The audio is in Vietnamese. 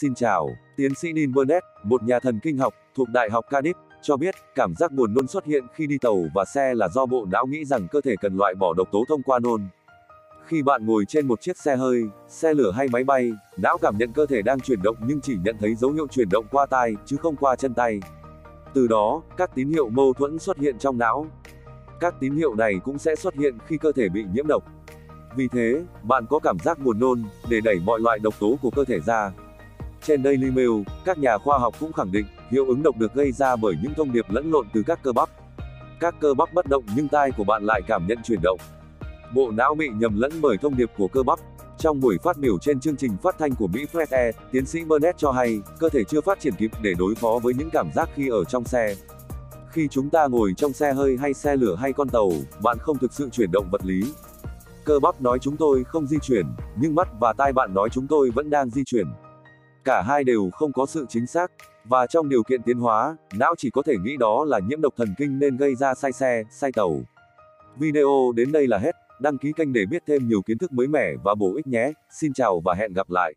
Xin chào, tiến sĩ Dean Burnett, một nhà thần kinh học thuộc Đại học Cardiff, cho biết cảm giác buồn nôn xuất hiện khi đi tàu và xe là do bộ não nghĩ rằng cơ thể cần loại bỏ độc tố thông qua nôn. Khi bạn ngồi trên một chiếc xe hơi, xe lửa hay máy bay, não cảm nhận cơ thể đang chuyển động nhưng chỉ nhận thấy dấu hiệu chuyển động qua tai, chứ không qua chân tay. Từ đó, các tín hiệu mâu thuẫn xuất hiện trong não. Các tín hiệu này cũng sẽ xuất hiện khi cơ thể bị nhiễm độc. Vì thế, bạn có cảm giác buồn nôn, để đẩy mọi loại độc tố của cơ thể ra. Trên Daily Mail, các nhà khoa học cũng khẳng định, hiệu ứng độc được gây ra bởi những thông điệp lẫn lộn từ các cơ bắp. Các cơ bắp bất động nhưng tai của bạn lại cảm nhận chuyển động. Bộ não bị nhầm lẫn bởi thông điệp của cơ bắp. Trong buổi phát biểu trên chương trình phát thanh của Mỹ Fred Air, tiến sĩ Burnett cho hay, cơ thể chưa phát triển kịp để đối phó với những cảm giác khi ở trong xe. Khi chúng ta ngồi trong xe hơi hay xe lửa hay con tàu, bạn không thực sự chuyển động vật lý. Cơ bắp nói chúng tôi không di chuyển, nhưng mắt và tai bạn nói chúng tôi vẫn đang di chuyển. Cả hai đều không có sự chính xác, và trong điều kiện tiến hóa, não chỉ có thể nghĩ đó là nhiễm độc thần kinh nên gây ra say xe, say tàu. Video đến đây là hết, đăng ký kênh để biết thêm nhiều kiến thức mới mẻ và bổ ích nhé. Xin chào và hẹn gặp lại.